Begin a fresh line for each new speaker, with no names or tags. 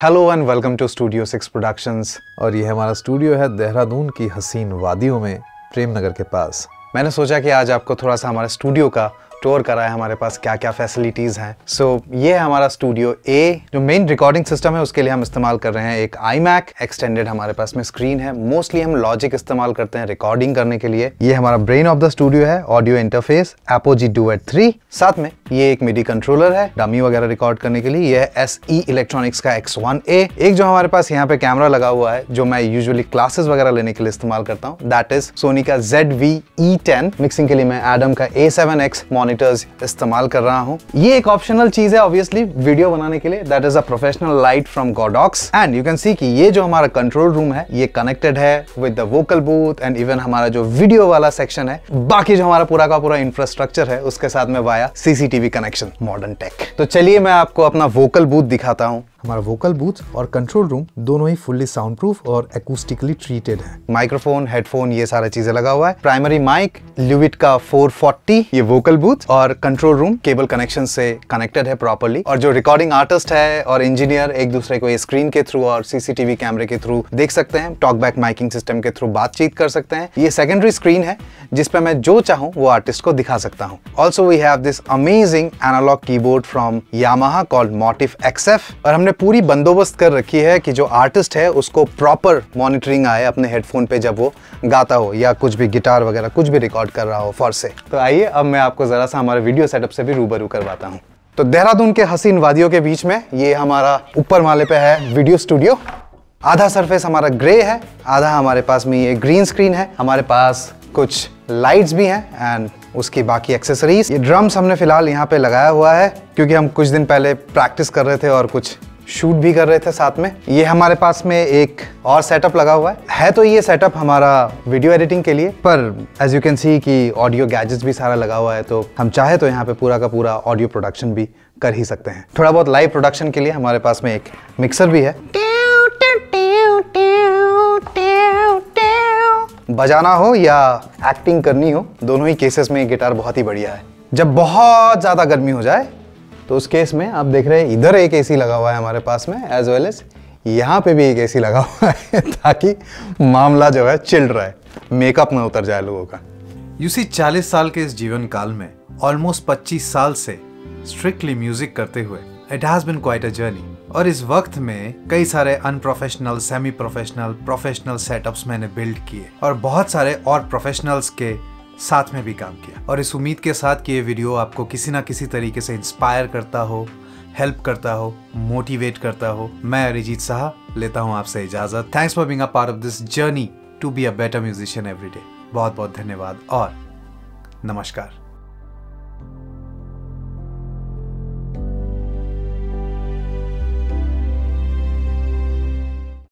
Hello and welcome to studio six productions और ये हमारा स्टूडियो है देहरादून की हसीन वादियों में प्रेम नगर के पास। मैंने सोचा कि आज आपको थोड़ा सा हमारे स्टूडियो का टूर कराए हमारे पास क्या क्या फैसिलिटीज़ हैं। सो so, ये है हमारा स्टूडियो ए जो मेन रिकॉर्डिंग सिस्टम है उसके लिए हम इस्तेमाल कर रहे हैं एक आई मैक एक्सटेंडेड हमारे पास में स्क्रीन है। मोस्टली हम लॉजिक इस्तेमाल करते हैं रिकॉर्डिंग करने के लिए। ये हमारा ब्रेन ऑफ़ द स्टूडियो है audio interface Apogee duet three साथ में ये एक मिडी कंट्रोलर है डमी वगैरह रिकॉर्ड करने के लिए। यह एस ई इलेक्ट्रॉनिक्स का एक्स वन ए एक जो हमारे पास यहाँ पे कैमरा लगा हुआ है, जो मैं यूजुअली क्लासेस वगैरह लेने के लिए इस्तेमाल करता हूँ दैट इज़ सोनी का Z V E ten mixing के लिए मैं एडम का ए सेवन एक्स मॉनिटर्स इस्तेमाल कर रहा हूँ। ये एक ऑप्शनल चीज़ है ऑब्वियसली वीडियो बनाने के लिए। That is a professional light from Godox and you can see कि ये जो हमारा कंट्रोल रूम है, ये कनेक्टेड है with the vocal booth and even हमारा जो वीडियो वाला सेक्शन है, बाकी जो हमारा पूरा का पूरा इंफ्रास्ट्रक्चर है, उसके साथ में via CCTV connection modern tech तो चलिए मैं आपको अपना वोकल बूथ दिखाता हूँ। हमारा वोकल बूथ और कंट्रोल रूम दोनों ही फुल्ली साउंड प्रूफ और एकूस्टिकली ट्रीटेड है। माइक्रोफोन हेडफोन ये सारा चीज़ें लगा हुआ है। प्राइमरी माइक ल्यूविट का 440 ये वोकल बूथ और कंट्रोल रूम केबल कनेक्शन से कनेक्टेड है प्रॉपरली और जो रिकॉर्डिंग आर्टिस्ट है और इंजीनियर एक दूसरे को स्क्रीन के थ्रू और सीसीटीवी कैमरे के थ्रू देख सकते हैं टॉक बैक माइकिंग सिस्टम के थ्रू बातचीत कर सकते हैं। ये सेकेंडरी स्क्रीन है जिसपे मैं जो चाहूँ वो आर्टिस्ट को दिखा सकता हूँ। Also we have this amazing analogue keyboard from Yamaha called Motif XF और हमने पूरी बंदोबस्त कर रखी है कि जो आर्टिस्ट है, उसको प्रॉपर मॉनिटरिंग आए अपने हेडफोन पे जब वो गाता हो, या कुछ भी गिटार वगैरह, कुछ भी रिकॉर्ड कर रहा हो फॉर से। तो आइए, अब मैं आपको जरा सा हमारे वीडियो सेटअप से भी रूबरू करवाता हूँ। तो देहरादून के हसीन वादियों के बीच में ये हमारा ऊपर माले पे है वीडियो स्टूडियो आधा सरफेस हमारा ग्रे है, आधा हमारे पास में ये ग्रीन स्क्रीन है। हमारे पास कुछ लाइट्स भी हैं एंड उसकी बाकी एक्सेसरीज ये ड्रम्स हमने फ़िलहाल यहाँ पे लगाया हुआ है, क्योंकि हम कुछ दिन पहले प्रैक्टिस कर रहे थे और कुछ शूट भी कर रहे थे साथ में। ये हमारे पास में एक और सेटअप लगा हुआ है। है तो ये सेटअप हमारा वीडियो एडिटिंग के लिए, पर एज यू कैन सी कि ऑडियो गैजेट्स भी सारा लगा हुआ है तो हम चाहे तो यहाँ पे पूरा का पूरा ऑडियो प्रोडक्शन भी कर ही सकते हैं। थोड़ा बहुत लाइव प्रोडक्शन के लिए हमारे पास में एक मिक्सर भी है। बजाना हो या एक्टिंग करनी हो, दोनों ही केसेस में गिटार बहुत ही बढ़िया है। जब बहुत ज़्यादा गर्मी हो जाए तो उस केस में आप देख रहे हैं, इधर एक एसी लगा हुआ है हमारे पास में एज वेल एज यहाँ पे भी एक एसी लगा हुआ है, ताकि मामला जो है चिल रहा मेकअप में उतर जाए लोगों का।
यू सी चालीस साल के इस जीवन काल में ऑलमोस्ट पच्चीस साल से स्ट्रिक्टली म्यूज़िक करते हुए it has been quite a journey और इस वक्त में कई सारे unprofessional semi professional professional setups मैंने बिल्ड किए। और बहुत सारे और प्रोफेशनल्स के साथ में भी काम किया। और इस उम्मीद के साथ कि ये वीडियो आपको किसी ना किसी तरीके से इंस्पायर करता हो हेल्प करता हो मोटिवेट करता हो, मैं अरिजीत साह लेता हूँ आपसे इजाज़त। Thanks for being a part of this journey to be a better musician every day बहुत बहुत धन्यवाद और नमस्कार।